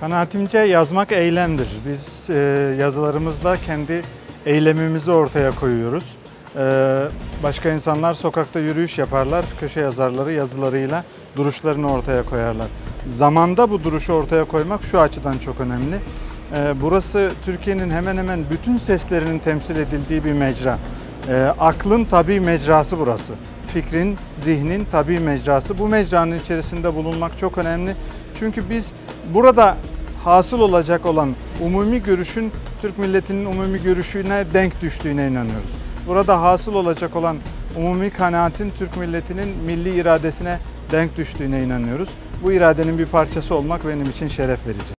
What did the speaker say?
Kanaatimce yazmak eylemdir. Biz e, yazılarımızda kendi eylemimizi ortaya koyuyoruz. E, başka insanlar sokakta yürüyüş yaparlar, köşe yazarları yazılarıyla duruşlarını ortaya koyarlar. Zamanda bu duruşu ortaya koymak şu açıdan çok önemli. E, burası Türkiye'nin hemen hemen bütün seslerinin temsil edildiği bir mecra. E, aklın tabi mecrası burası. Fikrin, zihnin tabi mecrası. Bu mecranın içerisinde bulunmak çok önemli. Çünkü biz burada hasıl olacak olan umumi görüşün Türk milletinin umumi görüşüne denk düştüğüne inanıyoruz. Burada hasıl olacak olan umumi kanaatin Türk milletinin milli iradesine denk düştüğüne inanıyoruz. Bu iradenin bir parçası olmak benim için şeref verici.